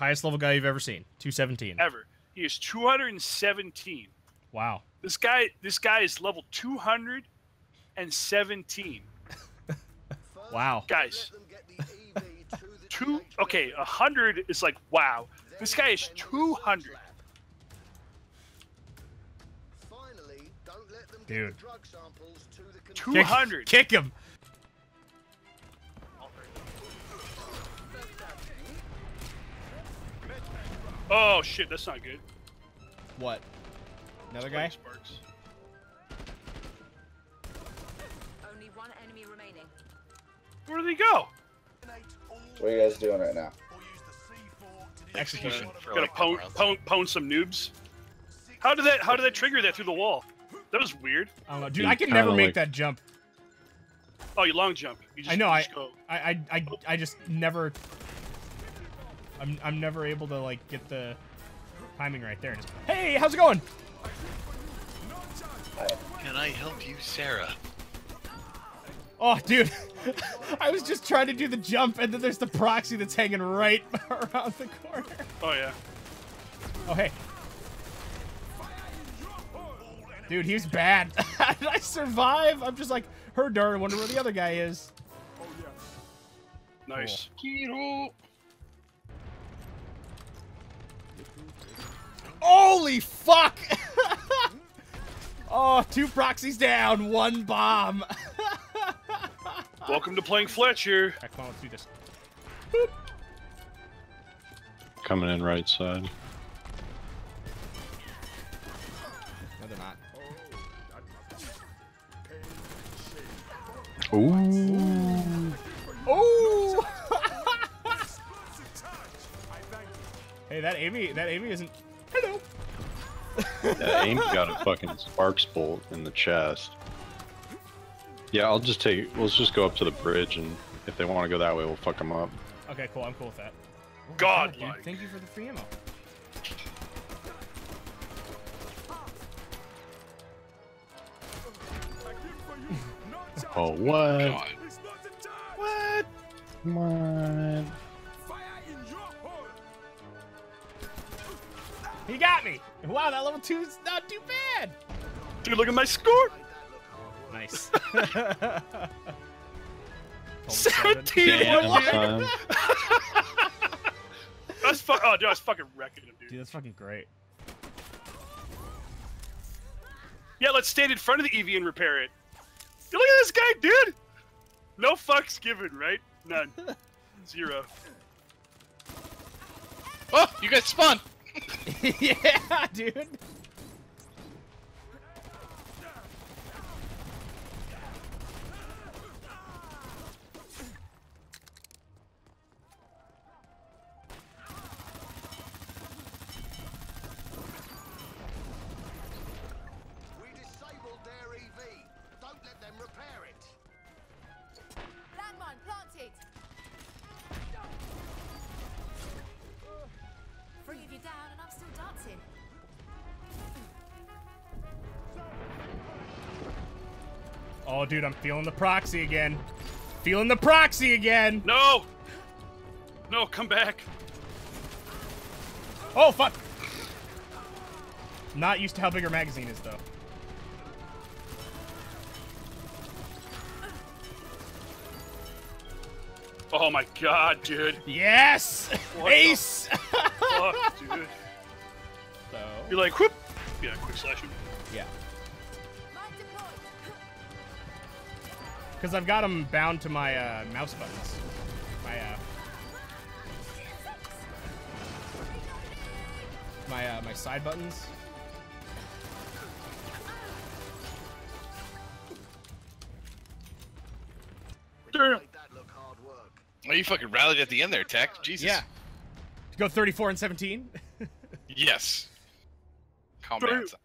Highest level guy you've ever seen. 217. ever. He is 217. Wow. This guy, this guy is level 217. Wow. Guys, two. Okay, a hundred is like wow. This guy is 200. Dude. Kick, 200. kick him. Oh shit, that's not good. What? Another guy? Sparks. Only one enemy remaining. Where did he go? What are you guys doing right now? Execution. For Gonna like pwn, a pwn, pwn some noobs. How did that? How did that trigger that through the wall? That was weird. I don't know. Dude, I can never make like- that jump. Oh, you long jump. You just, I know, you I, go. I, I, I, I just never. I'm, I'm never able to like get the timing right there. Just, hey, how's it going? Can I help you, Sarah? Oh, dude, I was just trying to do the jump, and then there's the proxy that's hanging right around the corner. Oh yeah. Oh, hey. Dude, he's bad. Did I survive? I'm just like, her darn, I wonder where the other guy is. Oh yeah. Nice. Holy fuck! oh, two proxies down, one bomb. Welcome to playing Fletcher. Alright, come on, let's do this. Coming in right side. No, they're not. Ooh. Hey, that Aimee, that Aimee isn't. Hello. Yeah, Aim got a fucking sparks bolt in the chest. Yeah, I'll just take. Let's just go up to the bridge, and if they want to go that way, we'll fuck them up. Okay, cool. I'm cool with that. Oh, God, dude, like. thank you for the free ammo. Oh, what? God. What? What? He got me. Wow, that level two's not too bad. Dude, look at my score. Nice. 17. Damn, That's fuck. Oh, dude, I was fucking wrecking him, dude. Dude, that's fucking great. Yeah, let's stand in front of the EV and repair it. Dude, look at this guy, dude. No fucks given, right? None. Zero. Oh, you guys spawned. yeah, dude. Oh, dude, I'm feeling the proxy again. Feeling the proxy again. No. No, come back. Oh, fuck. Not used to how big her magazine is, though. Oh my god, dude. Yes! What Ace! Fuck, dude. so, You're like, whoop. Yeah, quick slash him. yeah. Because I've got them bound to my uh, mouse buttons. My, uh... My, uh, my side buttons. Damn. Made that look hard work. Oh, you fucking rallied at the end there, Tek. Jesus. Yeah. Go 34 and 17. Yes. Calm down. son.